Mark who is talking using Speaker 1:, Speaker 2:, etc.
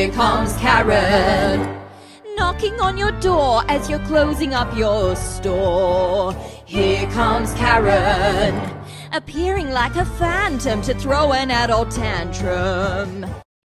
Speaker 1: Here comes Karen.
Speaker 2: Knocking on your door as you're closing up your store.
Speaker 1: Here comes Karen.
Speaker 2: Appearing like a phantom to throw an adult tantrum.